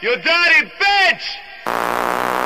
You dirty bitch!